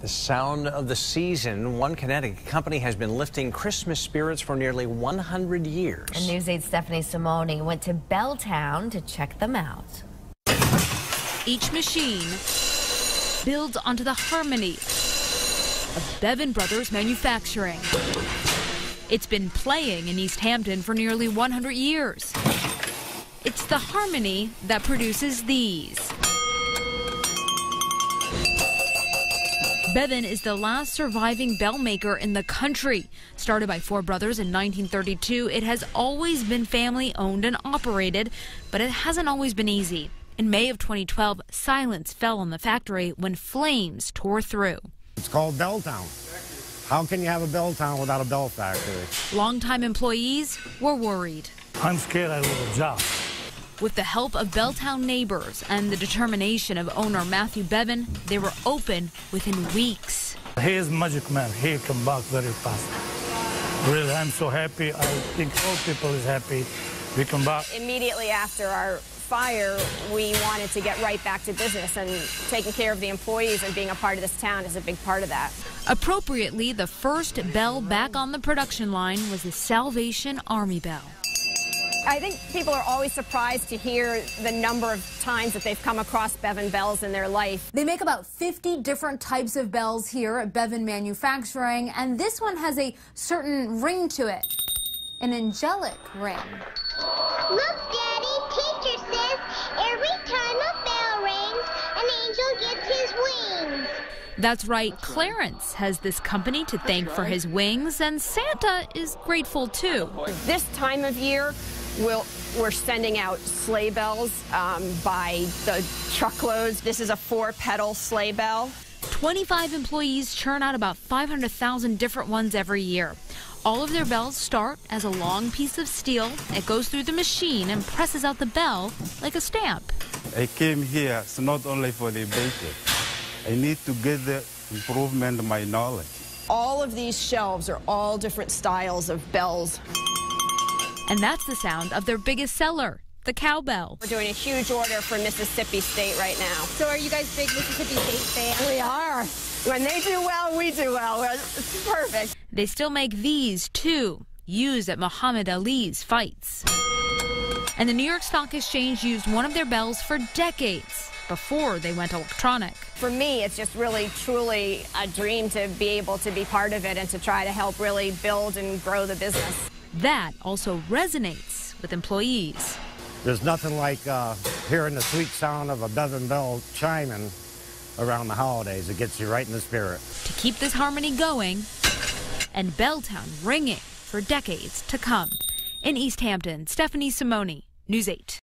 The sound of the season. One Connecticut company has been lifting Christmas spirits for nearly 100 years. And News 8 Stephanie Simone went to Belltown to check them out. Each machine builds onto the harmony of Bevin Brothers Manufacturing. It's been playing in East Hampton for nearly 100 years. It's the harmony that produces these. Bevin is the last surviving bell maker in the country. Started by four brothers in 1932, it has always been family owned and operated, but it hasn't always been easy. In May of 2012, silence fell on the factory when flames tore through. It's called Belltown. How can you have a bell town without a bell factory? Longtime employees were worried. I'm scared I lose a job. With the help of Belltown neighbors and the determination of owner Matthew Bevin, they were open within weeks. He is magic man. He come back very fast. Really, I'm so happy. I think all people is happy. We come back. Immediately after our fire, we wanted to get right back to business, and taking care of the employees and being a part of this town is a big part of that. Appropriately, the first bell back on the production line was the Salvation Army bell. I think people are always surprised to hear the number of times that they've come across Bevin bells in their life. They make about 50 different types of bells here at Bevin Manufacturing, and this one has a certain ring to it, an angelic ring. Look, Daddy, teacher says every time a bell rings, an angel gets his wings. That's right, Clarence has this company to thank for his wings, and Santa is grateful too. This time of year, We'll, we're sending out sleigh bells um, by the truckloads. This is a four pedal sleigh bell. 25 employees churn out about 500,000 different ones every year. All of their bells start as a long piece of steel. It goes through the machine and presses out the bell like a stamp. I came here so not only for the baker. I need to get the improvement my knowledge. All of these shelves are all different styles of bells. And that's the sound of their biggest seller, the cowbell. We're doing a huge order for Mississippi State right now. So are you guys big Mississippi State fans? We are. When they do well, we do well. It's perfect. They still make these too, used at Muhammad Ali's fights. And the New York Stock Exchange used one of their bells for decades before they went electronic. For me, it's just really, truly a dream to be able to be part of it and to try to help really build and grow the business. That also resonates with employees. There's nothing like uh, hearing the sweet sound of a Bevin bell chiming around the holidays. It gets you right in the spirit. To keep this harmony going and Belltown ringing for decades to come. In East Hampton, Stephanie Simone, News 8.